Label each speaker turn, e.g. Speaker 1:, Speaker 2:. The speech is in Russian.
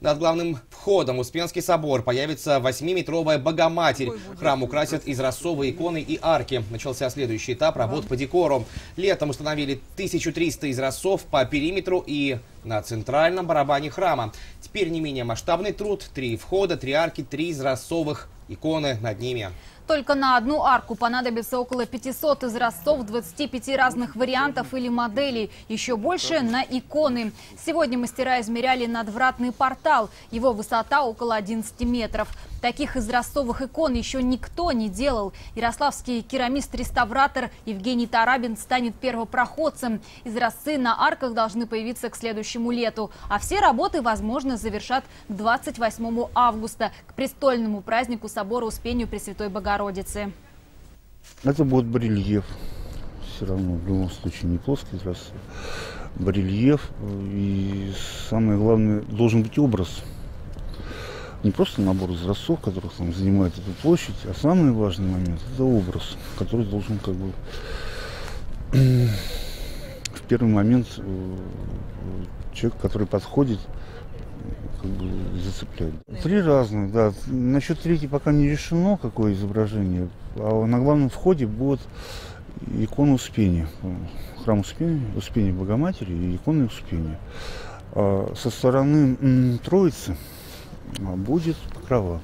Speaker 1: Над главным входом в Успенский собор появится 8-метровая Богоматерь. Храм украсят из рассовы иконы и арки. Начался следующий этап работ по декору. Летом установили 1300 изразцов по периметру и на центральном барабане храма. Теперь не менее масштабный труд. Три входа, три арки, три изразцовых иконы над ними.
Speaker 2: Только на одну арку понадобится около 500 изразцов 25 разных вариантов или моделей. Еще больше на иконы. Сегодня мастера измеряли надвратный портал. Его высота около 11 метров. Таких изразцовых икон еще никто не делал. Ярославский керамист-реставратор Евгений Тарабин станет первопроходцем. Изразцы на арках должны появиться к следующему лету. А все работы, возможно, завершат к 28 августа, к престольному празднику собора Успению Пресвятой Богородицы.
Speaker 3: Это будет барельеф. Все равно, в любом случае, не плоский изразцы. Барельеф. И самое главное, должен быть образ. Не просто набор изразцов, которых там занимает эту площадь, а самый важный момент – это образ, который должен как бы в первый момент э, человек, который подходит, как бы зацепляет. Три разных, да. Насчет третьей пока не решено, какое изображение. А на главном входе будет икона Успения. Храм Успения, Успения Богоматери и икона Успения. А со стороны Троицы а, будет покрова.